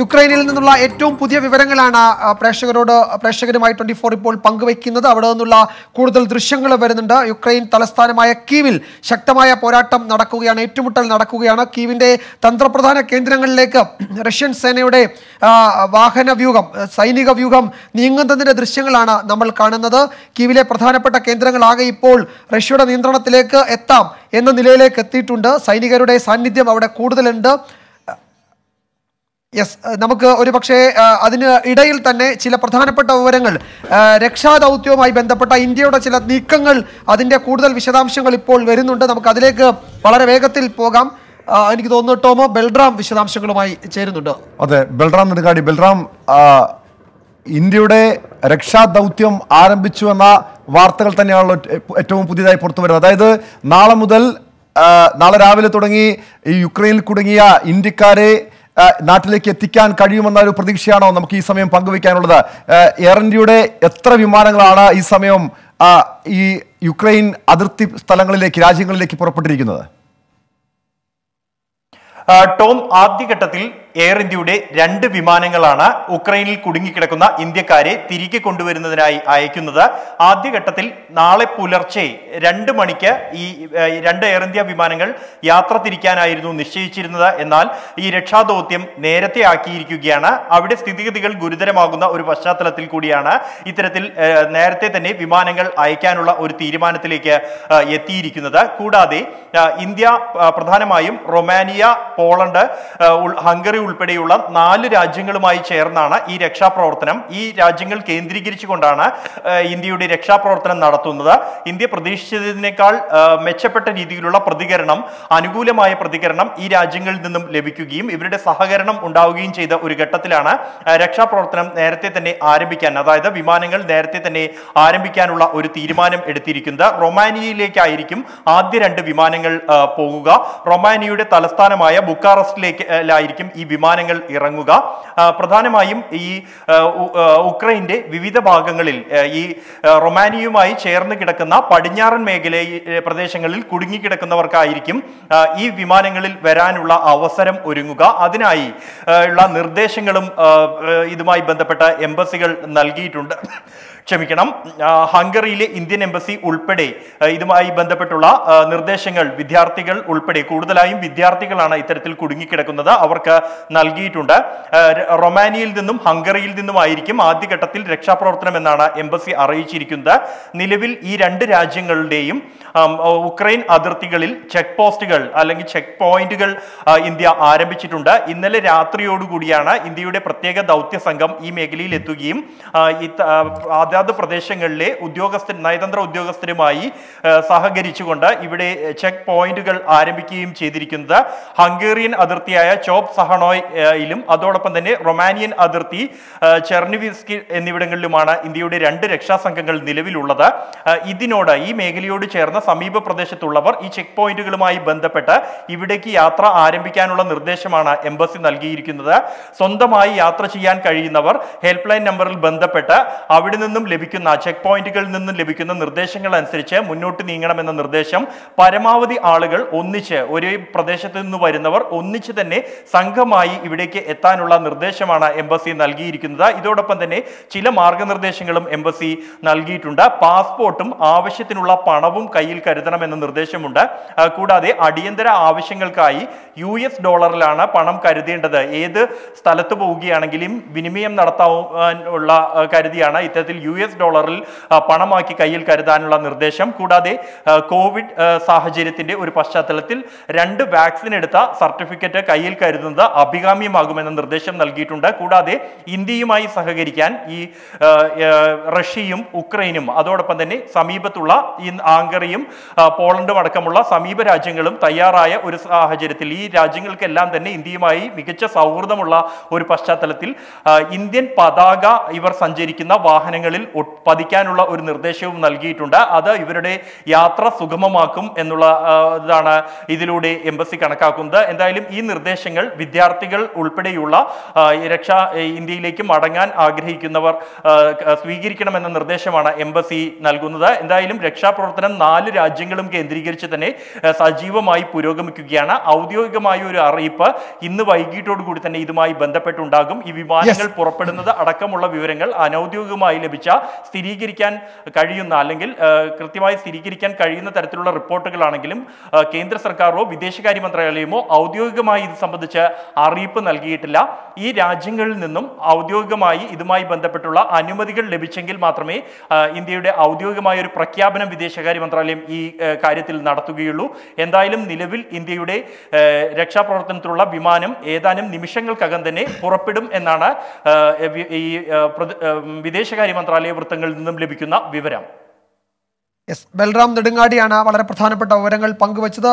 യുക്രൈനിൽ നിന്നുള്ള ഏറ്റവും പുതിയ വിവരങ്ങളാണ് പ്രേക്ഷകരോട് പ്രേക്ഷകരുമായി ട്വന്റി ഫോർ ഇപ്പോൾ പങ്കുവയ്ക്കുന്നത്. അവിടെ നിന്നുള്ള കൂടുതൽ ദൃശ്യങ്ങൾ വരുന്നുണ്ട്. യുക്രൈൻ തലസ്ഥാനമായ കീവിൽ ശക്തമായ പോരാട്ടം നടക്കുകയാണ് ഏറ്റുമുട്ടൽ നടക്കുകയാണ്. കീവിന്റെ തന്ത്രപ്രധാന കേന്ദ്രങ്ങളിലേക്ക് റഷ്യൻ സേനയുടെ വാഹന വ്യൂഹം സൈനിക വ്യൂഹം നീങ്ങുന്നതിന്റെ ദൃശ്യങ്ങളാണ് നമ്മൾ കാണുന്നത്. കീവിലെ പ്രധാനപ്പെട്ട കേന്ദ്രങ്ങളാകെ ഇപ്പോൾ റഷ്യയുടെ നിയന്ത്രണത്തിലേക്ക് എത്താം എന്ന നിലയിലേക്ക് എത്തിയിട്ടുണ്ട്. സൈനികരുടെ സാന്നിധ്യം അവിടെ കൂടുതലുണ്ട്. യെസ് നമുക്ക് ഒരു പക്ഷേ അതിന് ഇടയിൽ തന്നെ ചില പ്രധാനപ്പെട്ട വിവരങ്ങൾ രക്ഷാദൗത്യവുമായി ബന്ധപ്പെട്ട ഇന്ത്യയുടെ ചില നീക്കങ്ങൾ അതിന്റെ കൂടുതൽ വിശദാംശങ്ങൾ ഇപ്പോൾ വരുന്നുണ്ട്. നമുക്ക് അതിലേക്ക് വളരെ വേഗത്തിൽ പോകാം. എനിക്ക് തോന്നുന്നു ടോമോ ബൽറാം വിശദാംശങ്ങളുമായി ചേരുന്നുണ്ട്. അതെ ബൽറാം നെടുങ്ങാടി ബൽറാം ഇന്ത്യയുടെ രക്ഷാദൗത്യം ആരംഭിച്ചു എന്ന വാർത്തകൾ തന്നെയാണല്ലോ ഏറ്റവും പുതിയതായി പുറത്തു വരുന്നത്. അതായത് നാളെ മുതൽ നാളെ രാവിലെ തുടങ്ങി ഈ യുക്രൈനിൽ കുടുങ്ങിയ ഇന്ത്യക്കാരെ നാട്ടിലേക്ക് എത്തിക്കാൻ കഴിയുമെന്ന ഒരു പ്രതീക്ഷയാണോ നമുക്ക് ഈ സമയം പങ്കുവയ്ക്കാനുള്ളത്? എയർ ഇന്ത്യയുടെ എത്ര വിമാനങ്ങളാണ് ഈ സമയം ഈ യുക്രൈൻ അതിർത്തി സ്ഥലങ്ങളിലേക്ക് രാജ്യങ്ങളിലേക്ക് പുറപ്പെട്ടിരിക്കുന്നത്? ടോം ആദ്യഘട്ടത്തിൽ എയർ ഇന്ത്യയുടെ രണ്ട് വിമാനങ്ങളാണ് ഉക്രൈനിൽ കുടുങ്ങിക്കിടക്കുന്ന ഇന്ത്യക്കാരെ തിരികെ കൊണ്ടുവരുന്നതിനായി അയക്കുന്നത്. ആദ്യഘട്ടത്തിൽ നാളെ പുലർച്ചെ രണ്ട് മണിക്ക് ഈ രണ്ട് എയർ ഇന്ത്യ വിമാനങ്ങൾ യാത്ര തിരിക്കാനായിരുന്നു നിശ്ചയിച്ചിരുന്നത്. എന്നാൽ ഈ രക്ഷാദൗത്യം നേരത്തെ ആക്കിയിരിക്കുകയാണ്. അവിടെ സ്ഥിതിഗതികൾ ഗുരുതരമാകുന്ന ഒരു പശ്ചാത്തലത്തിൽ കൂടിയാണ് ഇത്തരത്തിൽ നേരത്തെ തന്നെ വിമാനങ്ങൾ അയക്കാനുള്ള ഒരു തീരുമാനത്തിലേക്ക് എത്തിയിരിക്കുന്നത്. കൂടാതെ ഇന്ത്യ പ്രധാനമായും റൊമാനിയ പോളണ്ട് ആ, ഹംഗറി ഉൾപ്പെടെയുള്ള നാല് രാജ്യങ്ങളുമായി ചേർന്നാണ് ഈ രക്ഷാപ്രവർത്തനം. ഈ രാജ്യങ്ങൾ കേന്ദ്രീകരിച്ചുകൊണ്ടാണ് ഇന്ത്യയുടെ രക്ഷാപ്രവർത്തനം നടത്തുന്നത്. ഇന്ത്യ പ്രതീക്ഷിച്ചതിനേക്കാൾ മെച്ചപ്പെട്ട രീതിയിലുള്ള പ്രതികരണം അനുകൂലമായ പ്രതികരണം ഈ രാജ്യങ്ങളിൽ നിന്നും ലഭിക്കുകയും ഇവരുടെ സഹകരണം ഉണ്ടാവുകയും ചെയ്ത ഒരു ഘട്ടത്തിലാണ് രക്ഷാപ്രവർത്തനം നേരത്തെ തന്നെ ആരംഭിക്കാൻ അതായത് വിമാനങ്ങൾ നേരത്തെ തന്നെ ആരംഭിക്കാനുള്ള ഒരു തീരുമാനം എടുത്തിരിക്കുന്നത്. റൊമാനിയയിലേക്കായിരിക്കും ആദ്യ രണ്ട് വിമാനങ്ങൾ പോകുക. റൊമാനിയയുടെ തലസ്ഥാനമായ ബുക്കാറസ്റ്റിലേക്ക് ആയിരിക്കും ഈ വിമാനങ്ങൾ ഇറങ്ങുക. പ്രധാനമായും ഈ ഉക്രൈന്റെ വിവിധ ഭാഗങ്ങളിൽ ഈ റൊമാനിയുമായി ചേർന്ന് കിടക്കുന്ന പടിഞ്ഞാറൻ മേഖല പ്രദേശങ്ങളിൽ കുടുങ്ങിക്കിടക്കുന്നവർക്കായിരിക്കും ഈ വിമാനങ്ങളിൽ വരാനുള്ള അവസരം ഒരുങ്ങുക. അതിനായി ഉള്ള നിർദ്ദേശങ്ങളും ഇതുമായി ബന്ധപ്പെട്ട എംബസികൾ നൽകിയിട്ടുണ്ട്. ക്ഷമിക്കണം. ഹംഗറിയിലെ ഇന്ത്യൻ എംബസി ഉൾപ്പെടെ ഇതുമായി ബന്ധപ്പെട്ടുള്ള നിർദ്ദേശങ്ങൾ വിദ്യാർത്ഥികൾ ഉൾപ്പെടെ കൂടുതലായും വിദ്യാർത്ഥികളാണ് ഇത്തരത്തിൽ കുടുങ്ങിക്കിടക്കുന്നത്. അവർക്ക് നൽകിയിട്ടുണ്ട്. റൊമാനിയയിൽ നിന്നും ഹംഗറിയിൽ നിന്നുമായിരിക്കും ആദ്യഘട്ടത്തിൽ രക്ഷാപ്രവർത്തനം എന്നാണ് എംബസി അറിയിച്ചിരിക്കുന്നത്. നിലവിൽ ഈ രണ്ട് രാജ്യങ്ങളുടെയും ഉക്രൈൻ അതിർത്തികളിൽ ചെക്ക് പോസ്റ്റുകൾ അല്ലെങ്കിൽ ചെക്ക് പോയിന്റുകൾ ഇന്ത്യ ആരംഭിച്ചിട്ടുണ്ട്. ഇന്നലെ രാത്രിയോടുകൂടിയാണ് ഇന്ത്യയുടെ പ്രത്യേക ദൗത്യ സംഘം ഈ മേഖലയിൽ എത്തുകയും അതാത് പ്രദേശങ്ങളിലെ ഉദ്യോഗസ്ഥ നയതന്ത്ര ഉദ്യോഗസ്ഥരുമായി സഹകരിച്ചുകൊണ്ട് ഇവിടെ ചെക്ക് പോയിന്റുകൾ ആരംഭിക്കുകയും ചെയ്തിരിക്കുന്നത് ഹംഗേറിയൻ അതിർത്തിയായ ചോപ് സഹണോയിലും അതോടൊപ്പം തന്നെ റൊമാനിയൻ അതിർത്തി ചെർണിവിസ്കി എന്നിവിടങ്ങളിലുമാണ് ഇന്ത്യയുടെ രണ്ട് രക്ഷാസംഘങ്ങൾ നിലവിലുള്ളത്. ഇതിനോട് ഈ മേഖലയോട് ചേർന്ന സമീപ പ്രദേശത്തുള്ളവർ ഈ ചെക്ക് പോയിന്റുകളുമായി ബന്ധപ്പെട്ട് ഇവിടേക്ക് യാത്ര ആരംഭിക്കാനുള്ള നിർദ്ദേശമാണ് എംബസി നൽകിയിരിക്കുന്നത്. സ്വന്തമായി യാത്ര ചെയ്യാൻ കഴിയുന്നവർ ഹെൽപ്പ് ലൈൻ നമ്പറിൽ ബന്ധപ്പെട്ട് അവിടെ നിന്നും ലഭിക്കുന്ന ചെക്ക് പോയിന്റുകളിൽ നിന്നും ലഭിക്കുന്ന നിർദ്ദേശങ്ങൾ അനുസരിച്ച് മുന്നോട്ട് നീങ്ങണമെന്ന നിർദ്ദേശം പരമാവധി ആളുകൾ ഒന്നിച്ച് ഒരേ പ്രദേശത്ത് നിന്ന് വരുന്നവർ ഒന്നിച്ച് തന്നെ സംഘമായി ഇവിടേക്ക് എത്താനുള്ള നിർദ്ദേശമാണ് എംബസി നൽകിയിരിക്കുന്നത്. ഇതോടൊപ്പം തന്നെ ചില മാർഗനിർദ്ദേശങ്ങളും എംബസി നൽകിയിട്ടുണ്ട്. പാസ്പോർട്ടും ആവശ്യത്തിനുള്ള പണവും കയ്യിൽ കരുതണമെന്ന നിർദ്ദേശമുണ്ട്. കൂടാതെ അടിയന്തര ആവശ്യങ്ങൾക്കായി യു എസ് ഡോളറിലാണ് പണം കരുതേണ്ടത്. ഏത് സ്ഥലത്ത് പോവുകയാണെങ്കിലും വിനിമയം നടത്താൻ ഉള്ള കരുതിയാണ് ഇത്തരത്തിൽ യു എസ് ഡോളറിൽ പണമാക്കി കയ്യിൽ കരുതാനുള്ള നിർദ്ദേശം. കൂടാതെ കോവിഡ് സാഹചര്യത്തിന്റെ ഒരു പശ്ചാത്തലത്തിൽ രണ്ട് വാക്സിൻ എടുത്ത സർട്ടിഫിക്കറ്റ് കയ്യിൽ കരുതുന്നത് അഭികാമ്യമാകുമെന്ന നിർദ്ദേശം നൽകിയിട്ടുണ്ട്. കൂടാതെ ഇന്ത്യയുമായി സഹകരിക്കാൻ ഈ റഷ്യയും ഉക്രൈനും അതോടൊപ്പം തന്നെ സമീപത്തുള്ള ഈ ആങ്കറിയും പോളണ്ടും അടക്കമുള്ള സമീപ രാജ്യങ്ങളും തയ്യാറായ ഒരു സാഹചര്യത്തിൽ ഈ രാജ്യങ്ങൾക്കെല്ലാം തന്നെ ഇന്ത്യയുമായി മികച്ച സൗഹൃദമുള്ള ഒരു പശ്ചാത്തലത്തിൽ ഇന്ത്യൻ പതാക ഇവർ സഞ്ചരിക്കുന്ന വാഹനങ്ങളിൽ വിമാനങ്ങളിൽ ഉത്പാദിക്കാനുള്ള ഒരു നിർദ്ദേശവും നൽകിയിട്ടുണ്ട്. അത് ഇവരുടെ യാത്ര സുഗമമാക്കും എന്നുള്ള ഇതാണ് ഇതിലൂടെ എംബസി കണക്കാക്കുന്നത്. എന്തായാലും ഈ നിർദ്ദേശങ്ങൾ വിദ്യാർത്ഥികൾ ഉൾപ്പെടെയുള്ള രക്ഷ ഇന്ത്യയിലേക്ക് മടങ്ങാൻ ആഗ്രഹിക്കുന്നവർ സ്വീകരിക്കണമെന്ന നിർദ്ദേശമാണ് എംബസി നൽകുന്നത്. എന്തായാലും രക്ഷാപ്രവർത്തനം നാല് രാജ്യങ്ങളും കേന്ദ്രീകരിച്ച് തന്നെ സജീവമായി പുരോഗമിക്കുകയാണ്. ഔദ്യോഗികമായ ഒരു അറിയിപ്പ് ഇന്ന് വൈകിട്ടോടുകൂടി തന്നെ ഇതുമായി ബന്ധപ്പെട്ടുണ്ടാകും. ഈ വിമാനങ്ങൾ പുറപ്പെടുന്നത് അടക്കമുള്ള വിവരങ്ങൾ അനൌദ്യോഗികമായി ലഭിച്ച സ്ഥിരീകരിക്കാൻ കഴിയുന്ന അല്ലെങ്കിൽ കൃത്യമായി സ്ഥിരീകരിക്കാൻ കഴിയുന്ന തരത്തിലുള്ള റിപ്പോർട്ടുകളാണെങ്കിലും കേന്ദ്ര സർക്കാരോ വിദേശകാര്യ മന്ത്രാലയമോ ഔദ്യോഗികമായി ഇത് സംബന്ധിച്ച് അറിയിപ്പ് നൽകിയിട്ടില്ല. ഈ രാജ്യങ്ങളിൽ നിന്നും ഔദ്യോഗികമായി ഇതുമായി ബന്ധപ്പെട്ടുള്ള അനുമതികൾ ലഭിച്ചെങ്കിൽ മാത്രമേ ഇന്ത്യയുടെ ഔദ്യോഗികമായ ഒരു പ്രഖ്യാപനം വിദേശകാര്യ മന്ത്രാലയം ഈ കാര്യത്തിൽ നടത്തുകയുള്ളൂ. എന്തായാലും നിലവിൽ ഇന്ത്യയുടെ രക്ഷാപ്രവർത്തനത്തിലുള്ള വിമാനം ഏതാനും നിമിഷങ്ങൾക്കകം തന്നെ പുറപ്പെടും എന്നാണ് ഈ വിദേശകാര്യ മന്ത്രാലയ വൃത്തങ്ങളിൽ നിന്നും ലഭിക്കുന്ന വിവരം. എസ് ബൽറാം നെടുങ്ങാടിയാണ് വളരെ പ്രധാനപ്പെട്ട വിവരങ്ങൾ പങ്കുവച്ചത്.